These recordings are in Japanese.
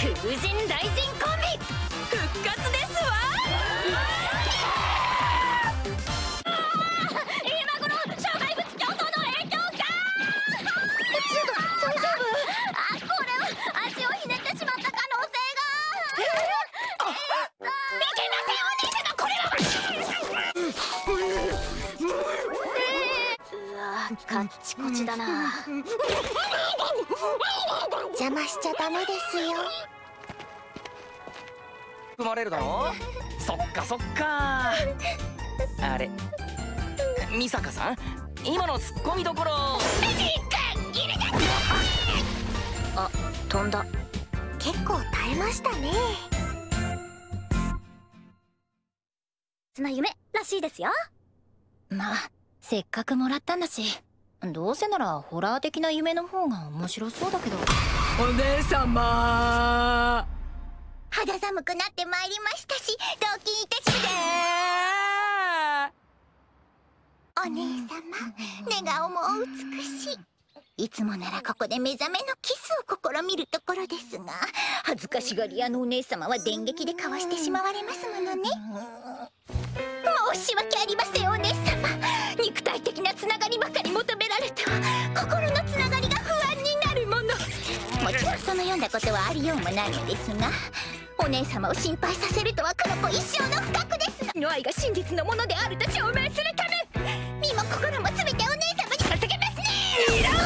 風神雷神コンビ復活ですわカッチコチだな。邪魔しちゃダメですよ。含まれるだろ？そっかそっか。あれ美坂さん？今のツッコミどころ。あ飛んだ。結構耐えましたね。その夢らしいですよ。まあせっかくもらったんだしどうせならホラー的な夢の方が面白そうだけど。お姉様。肌寒くなってまいりましたし同金いたしお姉様寝顔もお美しい。いつもならここで目覚めのキスを試みるところですが恥ずかしがり屋のお姉様は電撃でかわしてしまわれますものねことはありようもないのですがお姉様を心配させるとは黒子一生の不覚です。が愛が真実のものであると証明するため身も心も全てお姉様に捧げますね。いらんわ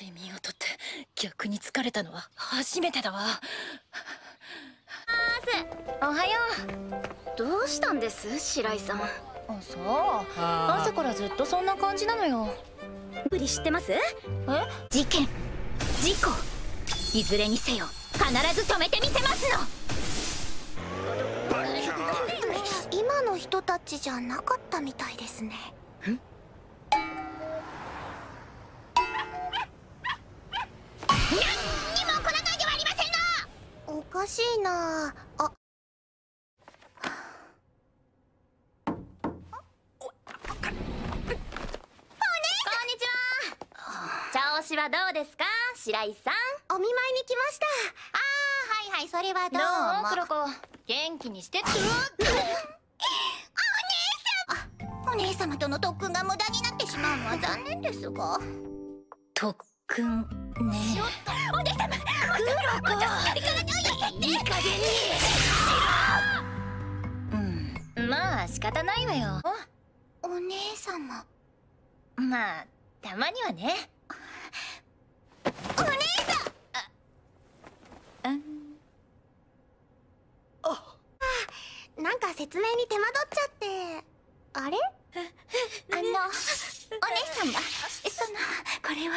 睡眠をとって逆に疲れたのは初めてだわ。おはよう。どうしたんです白井さん？あそう。あ朝からずっとそんな感じなのよぶり知ってます？え？事件。事故。いずれにせよ必ず止めてみせますの。今の人たちじゃなかったみたいですね。何にも起こらないではありませんの！おかしいな。あこんにちは調子はどうですか？白井さん。お見舞いに来ました。あーはいはいそれはどどうも。う黒子。元気にしてって。お姉様との特訓が無駄になってしまうのは残念ですが。特訓？ねお姉様。黒子。いい加減に。うん。まあ仕方ないわよ。お姉様。まあたまにはねお姉さんうんなんか説明に手間取っちゃって。あれ？あのお姉様そのこれは。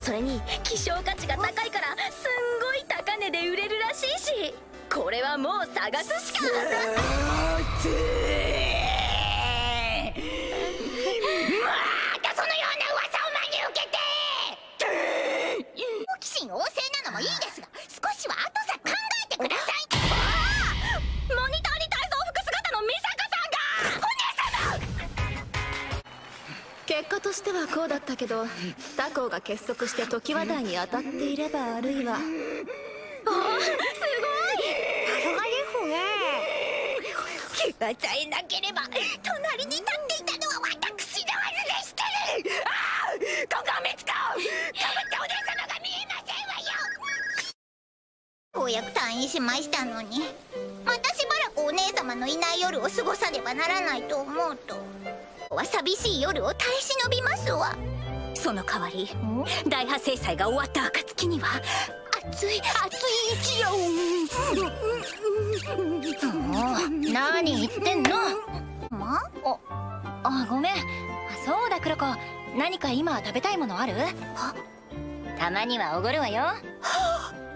それに希少価値が高いからすんごい高値で売れるらしいし。これはもう探すしか。またそのような噂を真に受けて。好奇心旺盛なのもいいですはこうだったけど他校が結束して常盤台に当たっていればあるいは。気がさえなければ隣に立っていたのは私のはずでしたねああここは滅かかぶったお姉様が見えませんわよようやく退院しましたのにまたしばらくお姉様のい。ない夜を過ごさねばならない。と思うとは寂しい夜を耐え忍びますわ。その代わり大破制裁が終わった暁には熱い熱い息を。何言ってんの？まあごめん。あそうだ黒子。何か今食べたいものある？たまにはおごるわよ。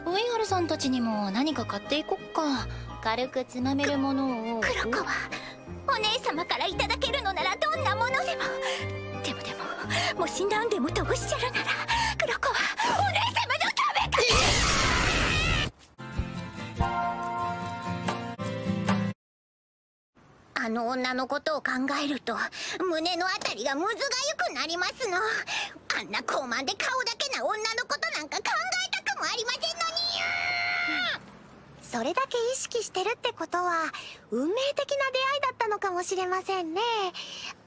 追い春さんたちにも何か買っていこっか。軽くつまめるものを。黒子はお姉様からいただけるのならどんなもし何でもとおっしゃるなら黒子はお姉様のためか。あの女のことを考えると胸のあたりがむずがゆくなりますの。あんな高慢で顔だけな女のことなんか考えたくもありませんのに。それだけ意識してるってことは運命的な出会いだったのかもしれませんね。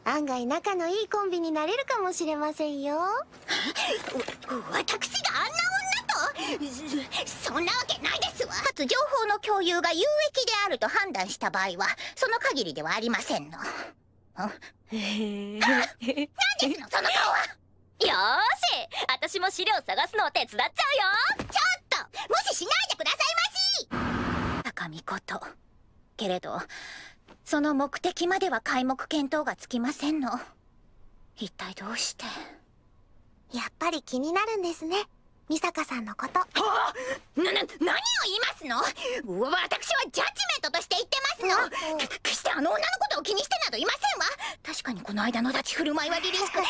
案外仲のいいコンビになれるかもしれませんよ。私があんな女と。そんなわけないですわ。かつ情報の共有が有益であると判断した場合はその限りではありませんの。何ですのその顔は？よーし。私も資料探すのを手伝っちゃうよ。ちょっと！無視しないでくださいまし高見こと。けれどその目的までは皆目見当がつきませんの。一体どうして？やっぱり気になるんですね。美坂さんのこと。な、な、何を言いますの？私はジャッジメントとして言ってますの。う決してあの女のことを気にしてなどいませんわ。確かにこの間の立ち振る舞いは凛々しくいやだ